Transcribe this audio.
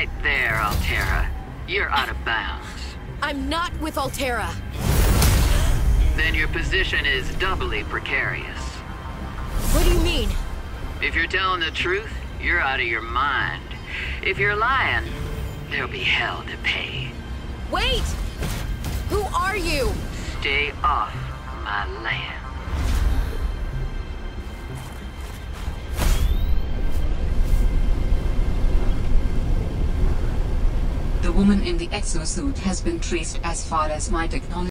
right there, Altera. You're out of bounds. I'm not with Altera. Then your position is doubly precarious. What do you mean? If you're telling the truth, you're out of your mind. If you're lying, there'll be hell to pay. Wait! Who are you? Stay off my land. The woman in the exosuit has been traced as far as my technology.